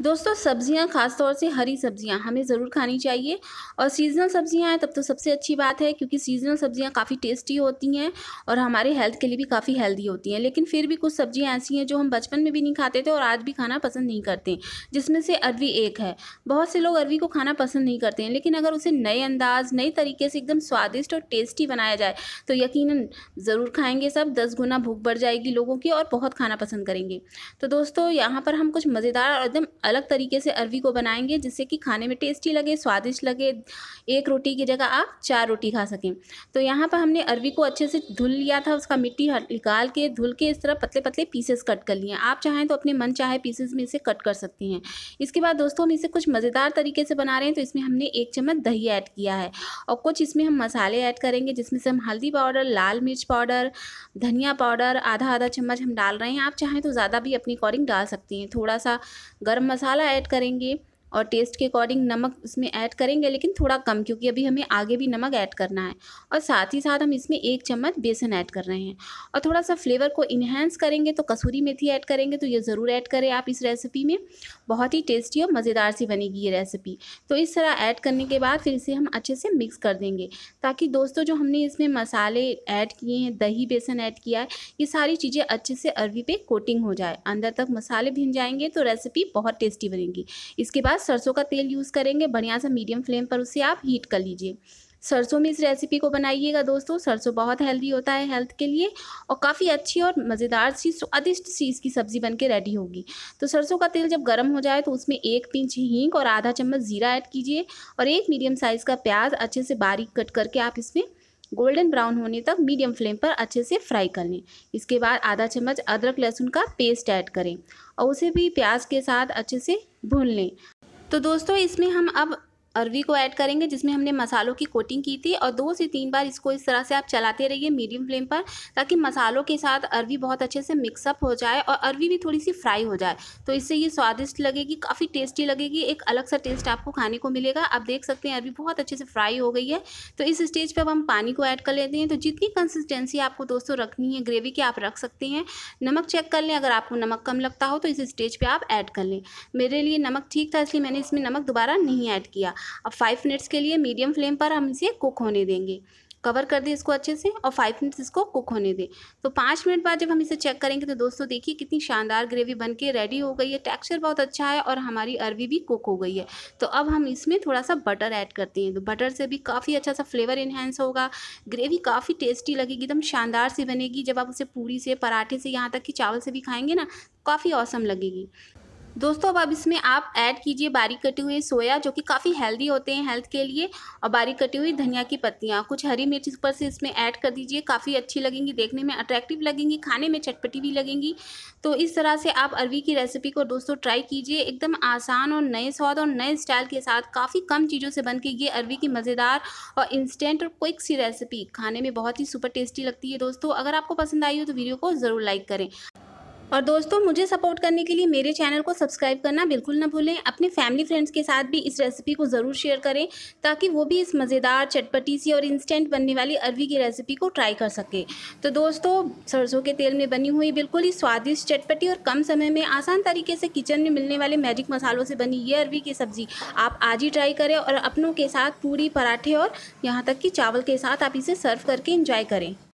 दोस्तों, सब्ज़ियाँ खास तौर से हरी सब्ज़ियाँ हमें ज़रूर खानी चाहिए। और सीज़नल सब्ज़ियाँ हैं, तब तो सबसे अच्छी बात है, क्योंकि सीज़नल सब्ज़ियाँ काफ़ी टेस्टी होती हैं और हमारे हेल्थ के लिए भी काफ़ी हेल्दी होती हैं। लेकिन फिर भी कुछ सब्ज़ियाँ ऐसी हैं जो हम बचपन में भी नहीं खाते थे और आज भी खाना पसंद नहीं करते। जिसमें से अरवी एक है। बहुत से लोग अरवी को खाना पसंद नहीं करते हैं, लेकिन अगर उसे नए अंदाज, नए तरीके से एकदम स्वादिष्ट और टेस्टी बनाया जाए तो यकीन ज़रूर खाएँगे सब। दस गुना भूख बढ़ जाएगी लोगों की और बहुत खाना पसंद करेंगे। तो दोस्तों, यहाँ पर हम कुछ मज़ेदार और एकदम अलग तरीके से अरवी को बनाएँगे, जिससे कि खाने में टेस्टी लगे, स्वादिष्ट लगे। एक रोटी की जगह आप चार रोटी खा सकें। तो यहाँ पर हमने अरवी को अच्छे से धुल लिया था, उसका मिट्टी निकाल के धुल के इस तरह पतले पतले पीसेस कट कर लिए आप चाहें तो अपने मन चाहे पीसेस में इसे कट कर सकती हैं। इसके बाद दोस्तों, हम इसे कुछ मज़ेदार तरीके से बना रहे हैं तो इसमें हमने एक चम्मच दही ऐड किया है। और कुछ इसमें हम मसाले ऐड करेंगे, जिसमें से हम हल्दी पाउडर लाल मिर्च पाउडर धनिया पाउडर आधा आधा चम्मच हम डाल रहे हैं। आप चाहें तो ज़्यादा भी अपनी अकॉर्डिंग डाल सकती हैं। थोड़ा सा गर्म मसाला ऐड करेंगे। और टेस्ट के अकॉर्डिंग नमक इसमें ऐड करेंगे, लेकिन थोड़ा कम, क्योंकि अभी हमें आगे भी नमक ऐड करना है। और साथ ही साथ हम इसमें एक चम्मच बेसन ऐड कर रहे हैं। और थोड़ा सा फ्लेवर को इन्हेंस करेंगे तो कसूरी मेथी ऐड करेंगे तो ये ज़रूर ऐड करें आप इस रेसिपी में। बहुत ही टेस्टी और मज़ेदार सी बनेगी ये रेसिपी तो इस तरह ऐड करने के बाद फिर इसे हम अच्छे से मिक्स कर देंगे, ताकि दोस्तों जो हमने इसमें मसाले ऐड किए हैं, दही बेसन ऐड किया है, ये सारी चीज़ें अच्छे से अरवी पे कोटिंग हो जाए। अंदर तक मसाले भिन जाएँगे तो रेसिपी बहुत टेस्टी बनेगी। इसके बाद सरसों का तेल यूज़ करेंगे, बढ़िया सा मीडियम फ्लेम पर उसे आप हीट कर लीजिए। सरसों में इस रेसिपी को बनाइएगा दोस्तों, सरसों बहुत हेल्दी होता है हेल्थ के लिए और काफ़ी अच्छी और मज़ेदार सी, स्वादिष्ट सी इसकी सब्ज़ी बन के रेडी होगी। तो सरसों का तेल जब गर्म हो जाए तो उसमें एक पिंच हींग और आधा चम्मच ज़ीरा ऐड कीजिए और एक मीडियम साइज़ का प्याज अच्छे से बारीक कट करके आप इसमें गोल्डन ब्राउन होने तक मीडियम फ्लेम पर अच्छे से फ्राई कर लें। इसके बाद आधा चम्मच अदरक लहसुन का पेस्ट ऐड करें और उसे भी प्याज के साथ अच्छे से भून लें। तो दोस्तों इसमें हम अब अरवी को ऐड करेंगे, जिसमें हमने मसालों की कोटिंग की थी और दो से तीन बार इसको इस तरह से आप चलाते रहिए मीडियम फ्लेम पर, ताकि मसालों के साथ अरवी बहुत अच्छे से मिक्सअप हो जाए और अरवी भी थोड़ी सी फ्राई हो जाए। तो इससे ये स्वादिष्ट लगेगी, काफ़ी टेस्टी लगेगी, एक अलग सा टेस्ट आपको खाने को मिलेगा। आप देख सकते हैं अरवी बहुत अच्छे से फ्राई हो गई है। तो इस स्टेज पर अब हम पानी को ऐड कर लेते हैं। तो जितनी कंसिस्टेंसी आपको दोस्तों रखनी है ग्रेवी की आप रख सकते हैं। नमक चेक कर लें, अगर आपको नमक कम लगता हो तो इस स्टेज पर आप ऐड कर लें। मेरे लिए नमक ठीक था, इसलिए मैंने इसमें नमक दोबारा नहीं ऐड किया। अब फाइव मिनट्स के लिए मीडियम फ्लेम पर हम इसे कुक होने देंगे। कवर कर दें इसको अच्छे से और फाइव मिनट्स इसको कुक होने दें। तो पाँच मिनट बाद जब हम इसे चेक करेंगे तो दोस्तों देखिए कितनी शानदार ग्रेवी बन के रेडी हो गई है। टेक्सचर बहुत अच्छा है और हमारी अरवी भी कुक हो गई है। तो अब हम इसमें थोड़ा सा बटर ऐड करते हैं। तो बटर से भी काफ़ी अच्छा सा फ्लेवर इन्हेंस होगा। ग्रेवी काफ़ी टेस्टी लगेगी, एकदम शानदार सी बनेगी। जब आप उसे पूरी से, पराठे से, यहाँ तक कि चावल से भी खाएँगे ना, काफ़ी औसम लगेगी। दोस्तों, अब अब इसमें आप ऐड कीजिए बारीक कटी हुई सोया, जो कि काफ़ी हेल्दी होते हैं हेल्थ के लिए, और बारीक कटी हुई धनिया की पत्तियाँ। कुछ हरी मिर्च ऊपर से इसमें ऐड कर दीजिए, काफ़ी अच्छी लगेंगी देखने में अट्रैक्टिव लगेंगी, खाने में चटपटी भी लगेंगी। तो इस तरह से आप अरवी की रेसिपी को दोस्तों ट्राई कीजिए, एकदम आसान और नए स्वाद और नए स्टाइल के साथ, काफ़ी कम चीज़ों से बन के ये अरवी की मज़ेदार और इंस्टेंट और क्विक सी रेसिपी खाने में बहुत ही सुपर टेस्टी लगती है दोस्तों। अगर आपको पसंद आई हो तो वीडियो को ज़रूर लाइक करें। और दोस्तों, मुझे सपोर्ट करने के लिए मेरे चैनल को सब्सक्राइब करना बिल्कुल ना भूलें। अपने फैमिली फ्रेंड्स के साथ भी इस रेसिपी को ज़रूर शेयर करें, ताकि वो भी इस मज़ेदार, चटपटी सी और इंस्टेंट बनने वाली अरवी की रेसिपी को ट्राई कर सके। तो दोस्तों, सरसों के तेल में बनी हुई बिल्कुल ही स्वादिष्ट, चटपटी और कम समय में आसान तरीके से किचन में मिलने वाले मैजिक मसालों से बनी ये अरवी की सब्ज़ी आप आज ही ट्राई करें और अपनों के साथ पूरी पराठे और यहाँ तक कि चावल के साथ आप इसे सर्व करके इंजॉय करें।